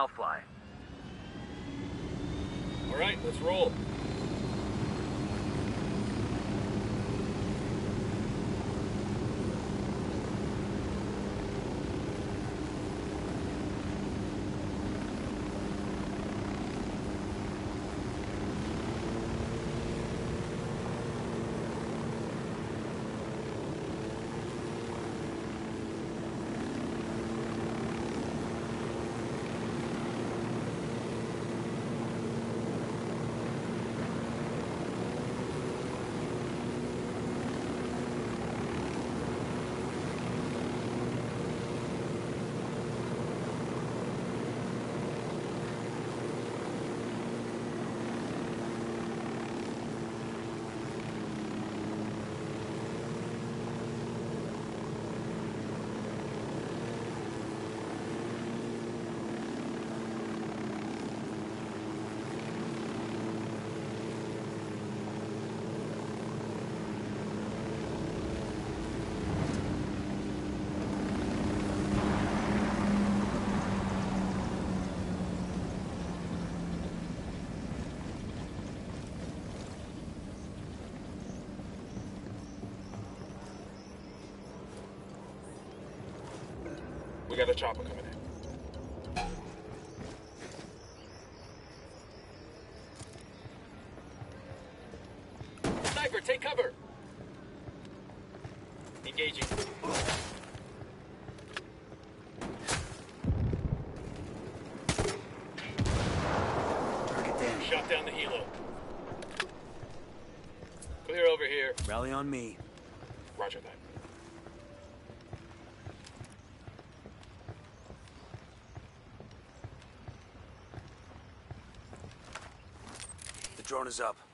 I'll fly. All right, let's roll. Got a chopper coming in. Sniper, take cover! Engaging. Target down. Shot down the helo. Clear over here. Rally on me. Roger that. The drone is up.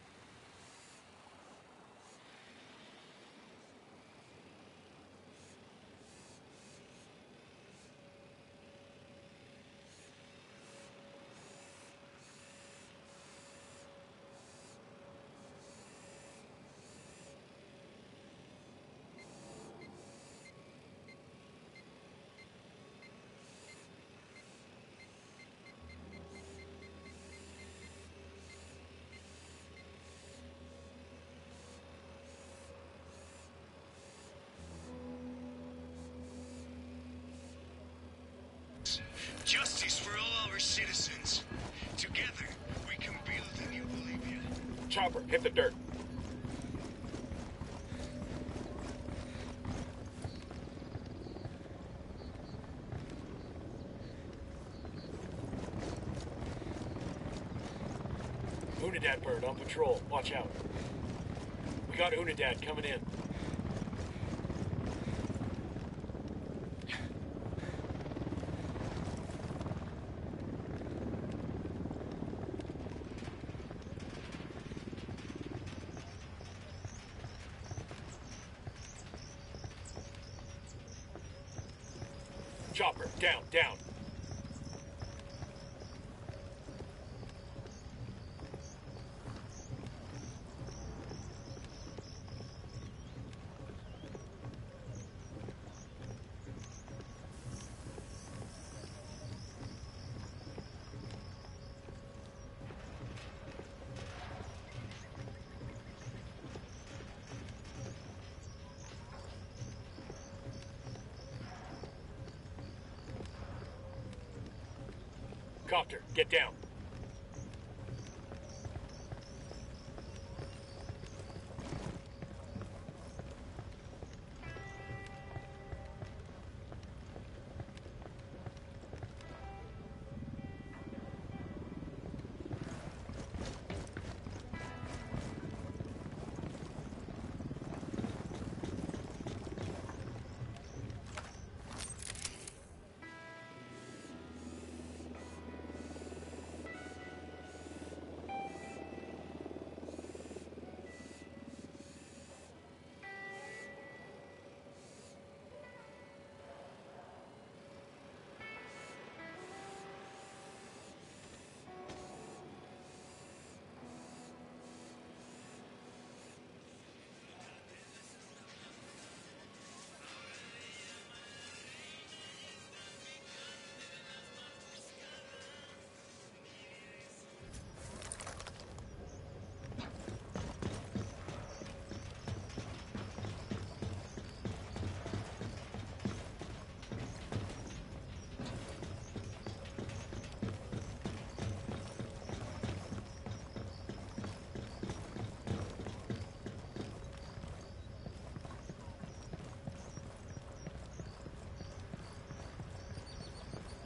Justice for all our citizens. Together, we can build a new Bolivia. Chopper, hit the dirt. Unidad bird on patrol. Watch out. We got Unidad coming in. Chopper, down, down. Copter, get down.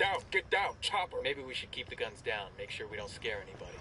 Down, get down, chopper. Maybe we should keep the guns down, make sure we don't scare anybody.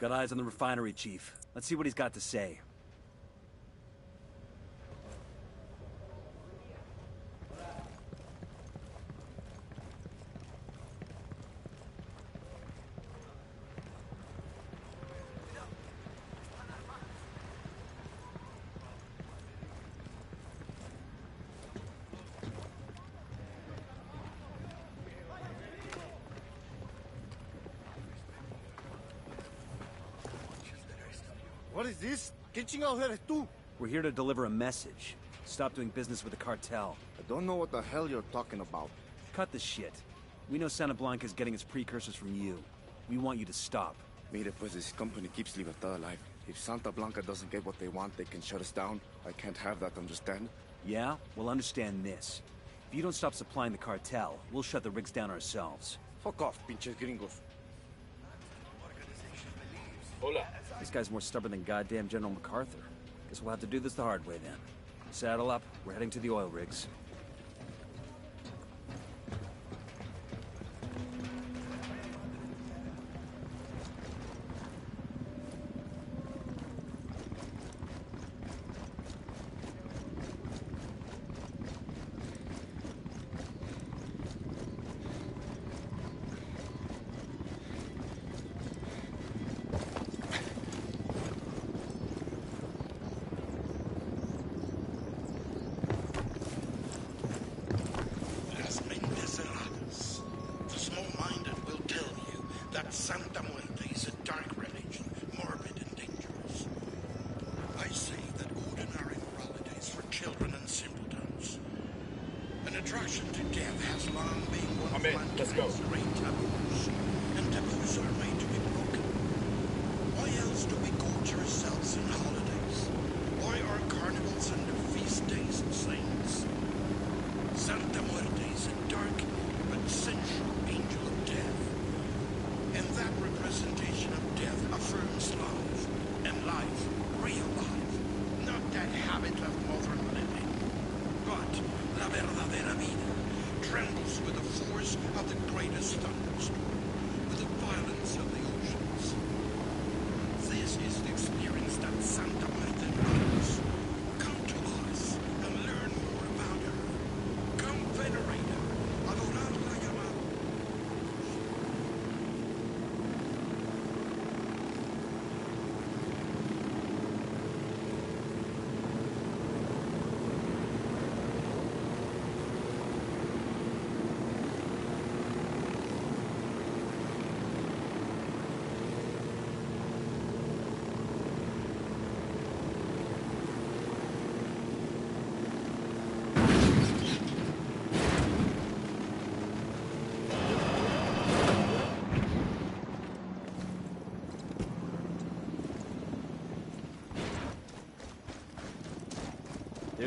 Got eyes on the refinery, Chief. Let's see what he's got to say. What is this? ¿Qué chingados eres tú? We're here to deliver a message. Stop doing business with the cartel. I don't know what the hell you're talking about. Cut the shit. We know Santa Blanca is getting its precursors from you. We want you to stop. Mire, pues this company keeps Libertad alive. If Santa Blanca doesn't get what they want, they can shut us down. I can't have that, understand? Yeah? Well, understand this. If you don't stop supplying the cartel, we'll shut the rigs down ourselves. Fuck off, pinches gringos. Hola. This guy's more stubborn than goddamn General MacArthur. Guess we'll have to do this the hard way then. Saddle up. We're heading to the oil rigs. Las mentes cerradas. The small-minded will tell you that Santa Muerte is a dark religion, morbid and dangerous. I say that ordinary morality is for children and simpletons. An attraction to death has long been one I'm of in. Let's go.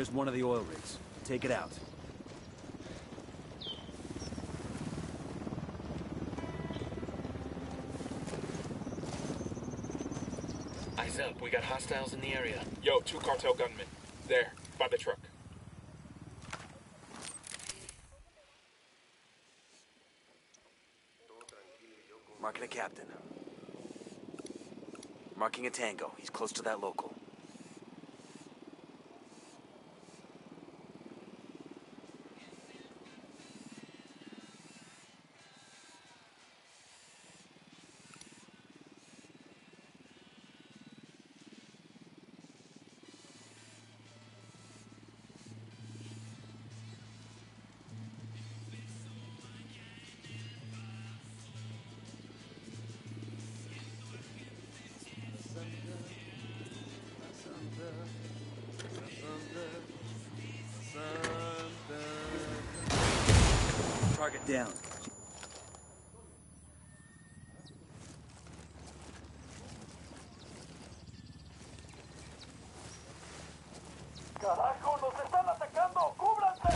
There's one of the oil rigs. Take it out. Eyes up, we got hostiles in the area. Yo, two cartel gunmen. There, by the truck. Marking a captain. Marking a tango. He's close to that local. Down. ¡Carajo! ¡Nos están atacando! ¡Cúbranse!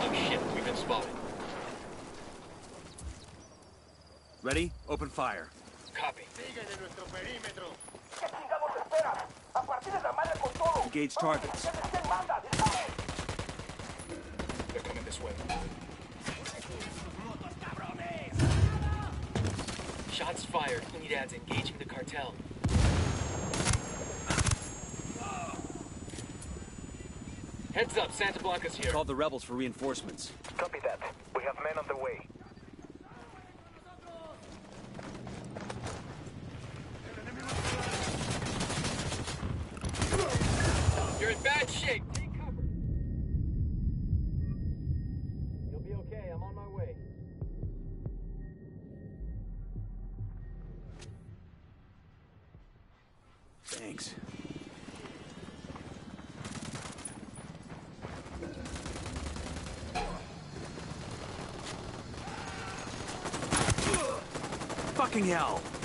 Oh shit, we've been spotted. Ready? Open fire. Copy. ¿Qué chingados esperan? ¡A partir de la madre con todo! Engage targets. ¿Quién es quien manda? ¡Disparen! They're coming this way. Shots fired. Unidad's engaging the cartel. Heads up, Santa Blanca's here. Called the rebels for reinforcements. Copy that. We have men on the way. You're in bad shape. Take cover. You'll be okay. I'm on my way. Fucking hell!